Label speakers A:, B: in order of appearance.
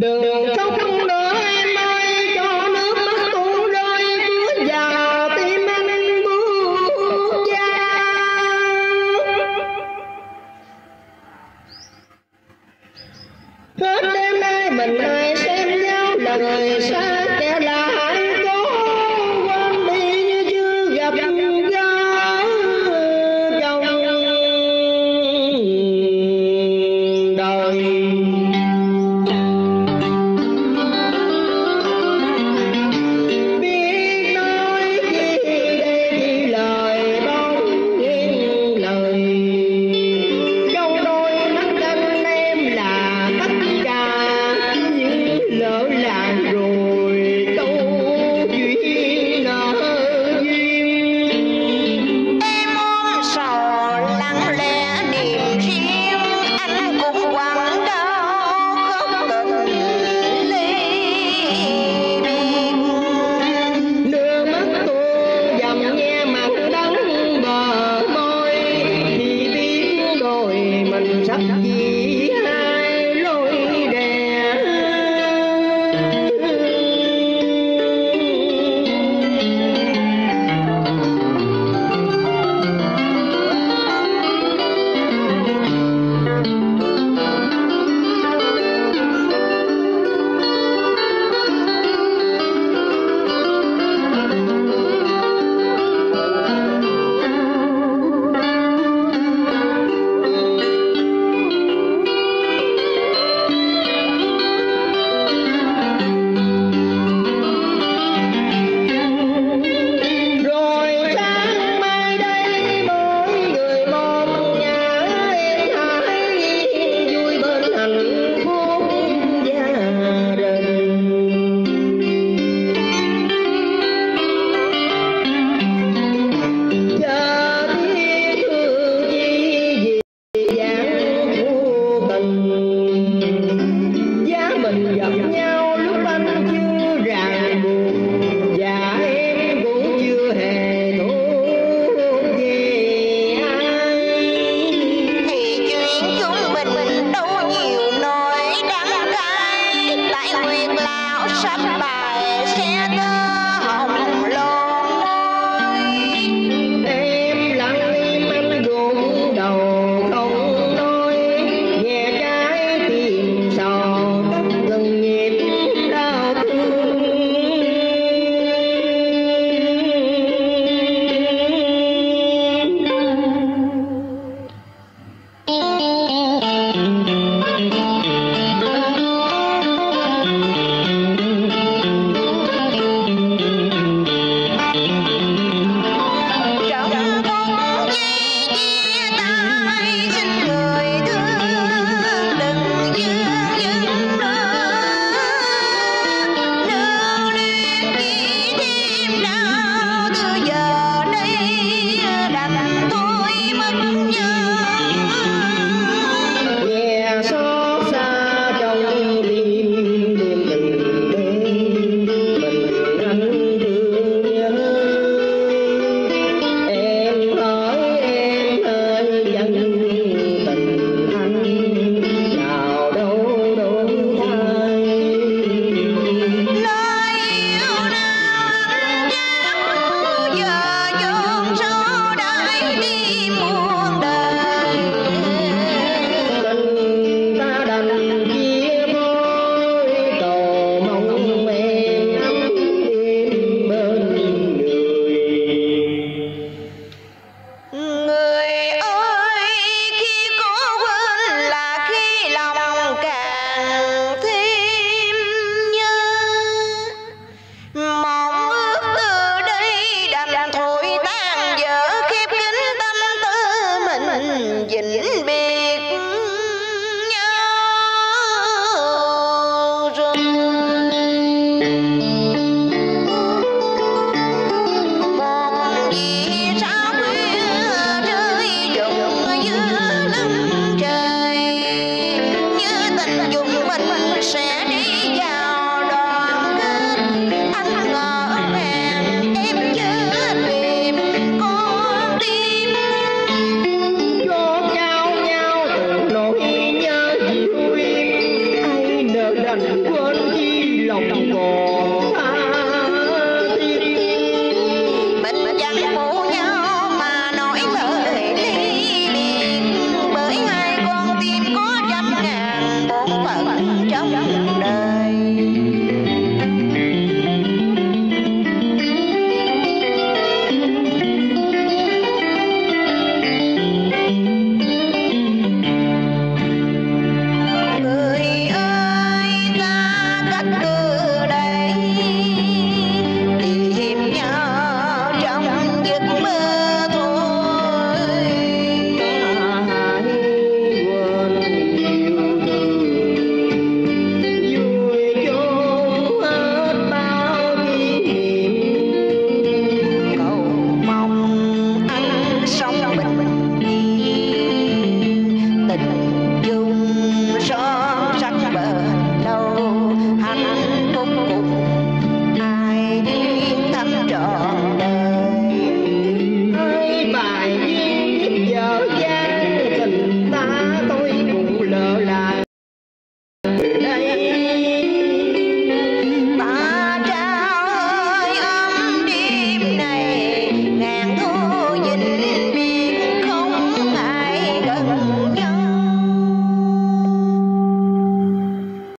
A: đường khóc nữa em ơi cho nước mắt tuôn rơi bước vào tim anh bước ra. hết đêm nay mình ai
B: เย็นเบ